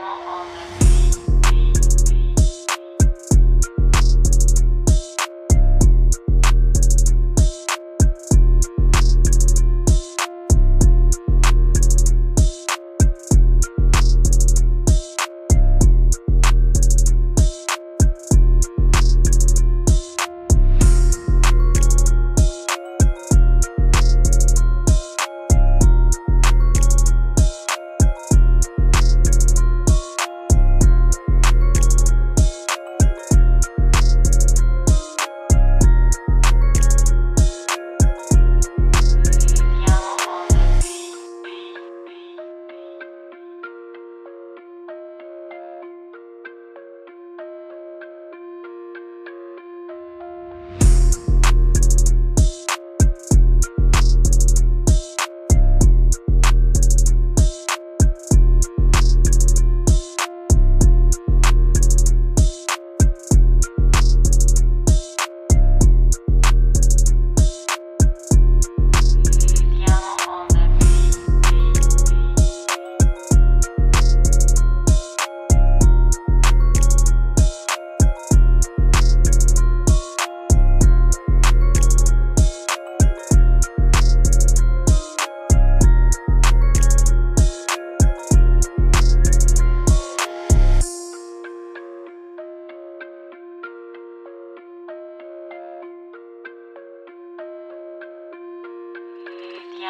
然后呢？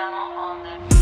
Piano on the